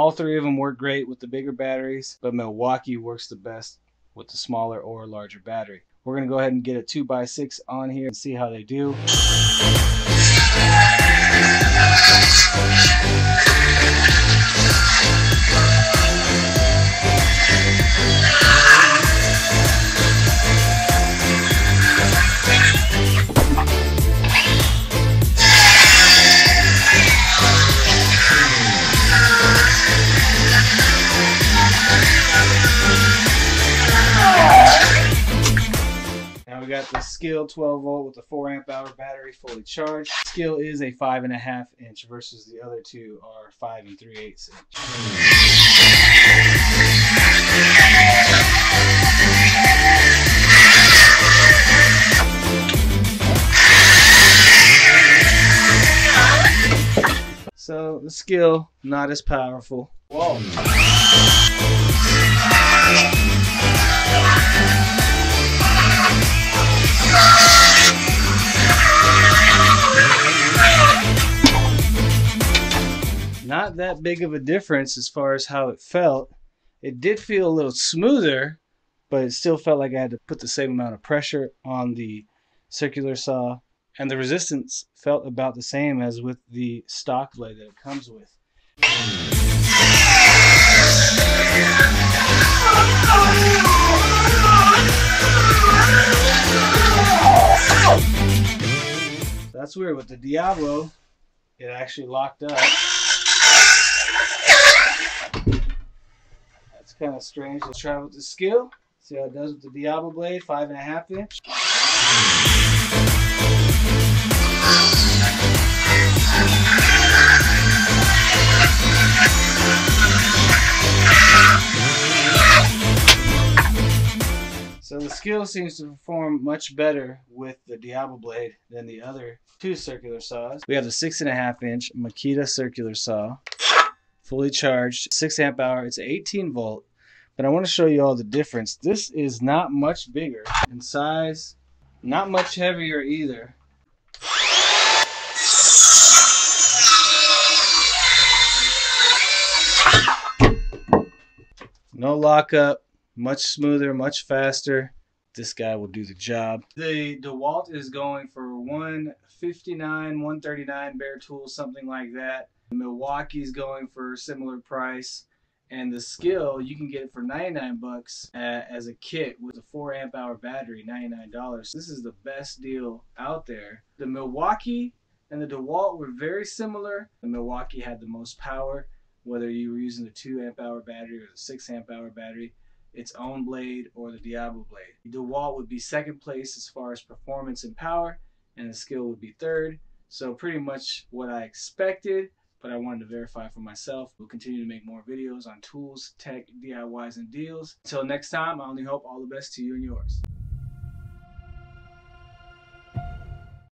All three of them work great with the bigger batteries, but Milwaukee works the best with the smaller or larger battery. We're gonna go ahead and get a 2x6 on here and see how they do. We got the SKIL 12 volt with the 4 amp hour battery fully charged. SKIL is a 5.5 inch versus the other two are 5 and 3 eighths inch. So the SKIL not as powerful. Whoa. Not that big of a difference as far as how it felt. It did feel a little smoother, but it still felt like I had to put the same amount of pressure on the circular saw. And the resistance felt about the same as with the stock blade that it comes with. That's weird. With the Diablo, it actually locked up. Kind of strange. Let's try with the SKIL. See how it does with the Diablo blade, five and a half inch. So the SKIL seems to perform much better with the Diablo blade than the other two circular saws. We have the six and a half inch Makita circular saw, fully charged, six amp hour. It's 18 volt, but I want to show you all the difference. This is not much bigger in size, not much heavier either. No lockup, much smoother, much faster. This guy will do the job. The DeWalt is going for 159, 139 bare tools, something like that. Milwaukee's going for a similar price. And the SKIL, you can get it for 99 bucks uh, as a kit with a 4 amp hour battery, $99. This is the best deal out there. The Milwaukee and the DeWalt were very similar. The Milwaukee had the most power, whether you were using the 2 amp hour battery or the 6 amp hour battery its own blade or the Diablo blade. DeWalt would be second place as far as performance and power, and the SKIL would be third. So pretty much what I expected, but I wanted to verify for myself. We'll continue to make more videos on tools, tech, DIYs, and deals. Until next time, I only hope all the best to you and yours.